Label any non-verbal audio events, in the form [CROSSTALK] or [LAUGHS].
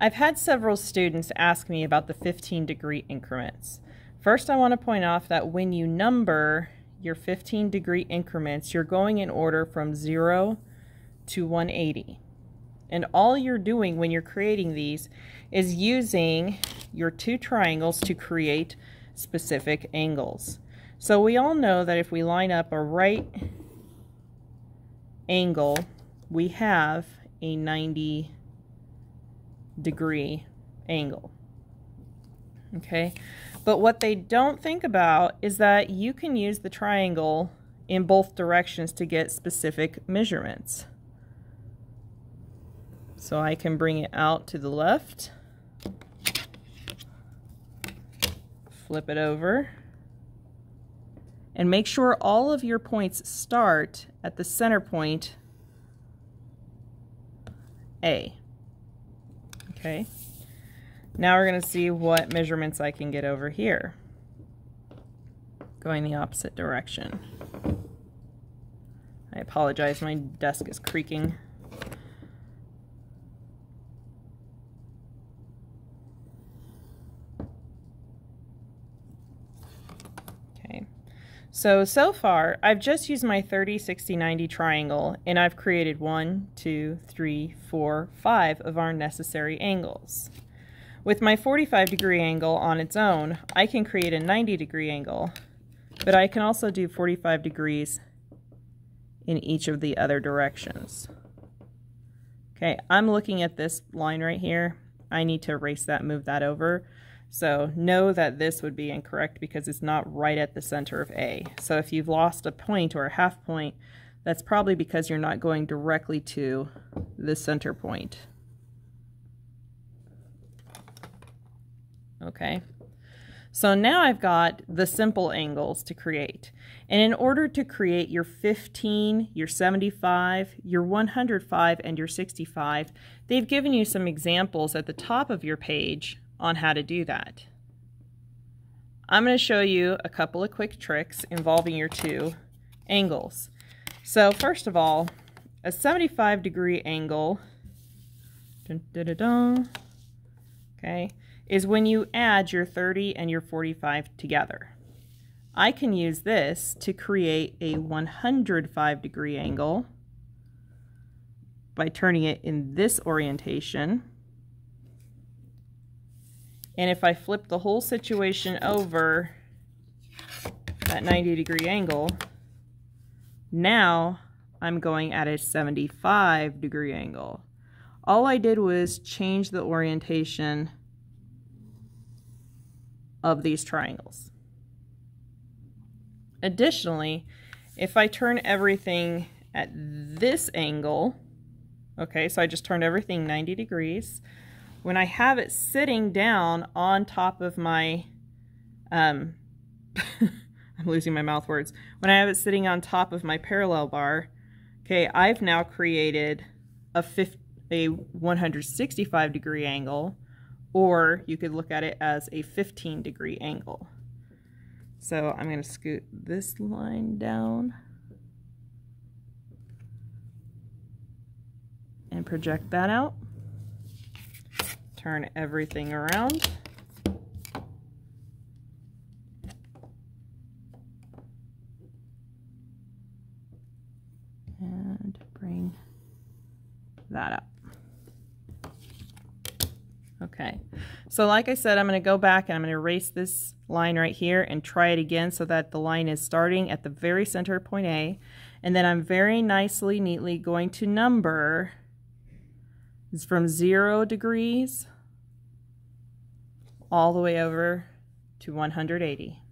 I've had several students ask me about the 15 degree increments. First, I want to point off that when you number your 15 degree increments, you're going in order from 0 to 180. And all you're doing when you're creating these is using your two triangles to create specific angles. So we all know that if we line up a right angle, we have a 90 degree angle. Okay, but what they don't think about is that you can use the triangle in both directions to get specific measurements. So I can bring it out to the left, flip it over, and make sure all of your points start at the center point A. Okay. Now we're going to see what measurements I can get over here. Going the opposite direction. I apologize, my desk is creaking. Okay. So, so far, I've just used my 30, 60, 90 triangle, and I've created one, two, three, four, five of our necessary angles. With my 45 degree angle on its own, I can create a 90 degree angle, but I can also do 45 degrees in each of the other directions. Okay, I'm looking at this line right here. I need to erase that, move that over. So know that this would be incorrect because it's not right at the center of A. So if you've lost a point or a half point, that's probably because you're not going directly to the center point. Okay, so now I've got the simple angles to create. And in order to create your 15, your 75, your 105, and your 65, they've given you some examples at the top of your page on how to do that. I'm going to show you a couple of quick tricks involving your two angles. So first of all, a 75 degree angle dun, dun, dun, okay, is when you add your 30 and your 45 together. I can use this to create a 105 degree angle by turning it in this orientation and if I flip the whole situation over that 90 degree angle, now I'm going at a 75 degree angle. All I did was change the orientation of these triangles. Additionally, if I turn everything at this angle, okay, so I just turned everything 90 degrees, when I have it sitting down on top of my, um, [LAUGHS] I'm losing my mouth words. When I have it sitting on top of my parallel bar, okay, I've now created a, 50, a 165 degree angle, or you could look at it as a 15 degree angle. So I'm going to scoot this line down and project that out turn everything around. And bring that up. Okay, so like I said, I'm going to go back and I'm going to erase this line right here and try it again so that the line is starting at the very center of point A. And then I'm very nicely, neatly going to number is from zero degrees all the way over to 180.